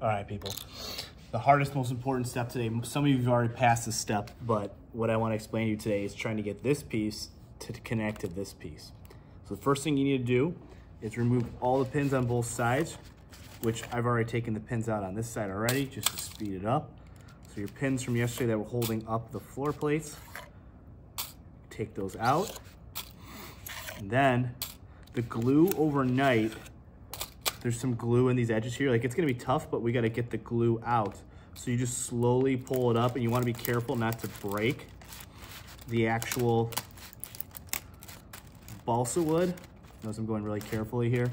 All right, people. The hardest, most important step today, some of you have already passed this step, but what I want to explain to you today is trying to get this piece to connect to this piece. So the first thing you need to do is remove all the pins on both sides, which I've already taken the pins out on this side already, just to speed it up. So your pins from yesterday that were holding up the floor plates, take those out. And then the glue overnight there's some glue in these edges here. Like it's gonna be tough, but we gotta get the glue out. So you just slowly pull it up and you wanna be careful not to break the actual balsa wood. Notice I'm going really carefully here.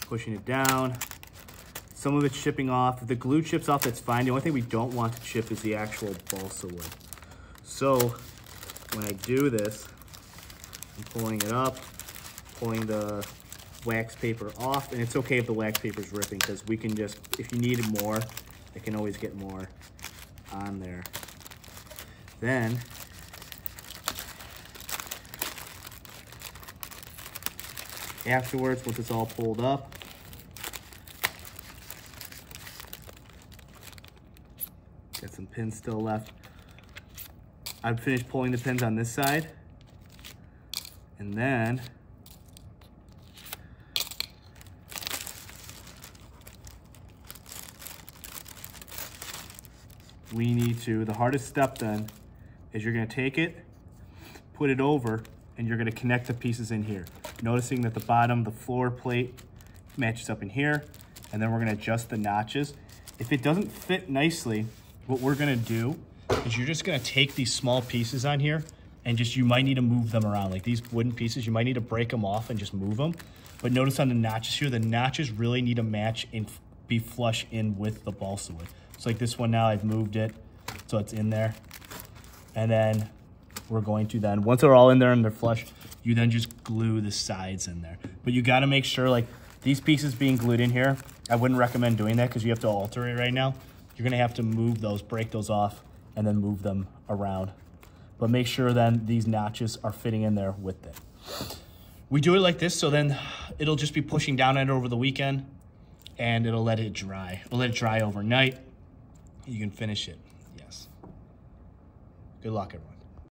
Pushing it down. Some of it's chipping off. If the glue chips off, that's fine. The only thing we don't want to chip is the actual balsa wood. So when I do this, I'm pulling it up, pulling the wax paper off, and it's okay if the wax paper is ripping because we can just, if you need more, I can always get more on there. Then, afterwards, once it's all pulled up, got some pins still left. I've finished pulling the pins on this side. And then we need to, the hardest step then is you're gonna take it, put it over, and you're gonna connect the pieces in here. Noticing that the bottom, the floor plate matches up in here, and then we're gonna adjust the notches. If it doesn't fit nicely, what we're gonna do is you're just gonna take these small pieces on here and just you might need to move them around. Like these wooden pieces, you might need to break them off and just move them. But notice on the notches here, the notches really need to match and be flush in with the balsa wood. So like this one now, I've moved it so it's in there. And then we're going to then, once they're all in there and they're flush, you then just glue the sides in there. But you gotta make sure like these pieces being glued in here, I wouldn't recommend doing that because you have to alter it right now. You're gonna have to move those, break those off, and then move them around but make sure then these notches are fitting in there with it. We do it like this, so then it'll just be pushing down on it over the weekend and it'll let it dry. It'll let it dry overnight. You can finish it, yes. Good luck, everyone.